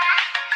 Bye.